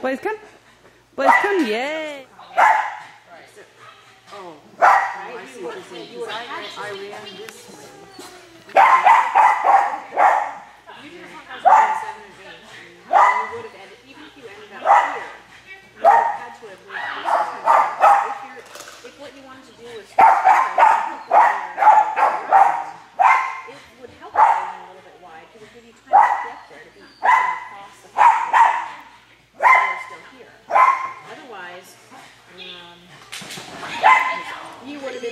Boys, come. Boys, come. Yay. Oh, otherwise, um, you would have been.